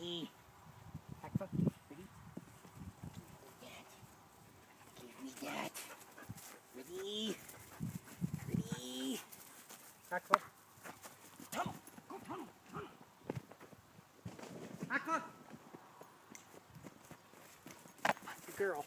Biggie. Back foot. Ready? Give me that. Ready? Ready? Back foot. Tunnel. Go tunnel. Tunnel. Back foot. Good girl.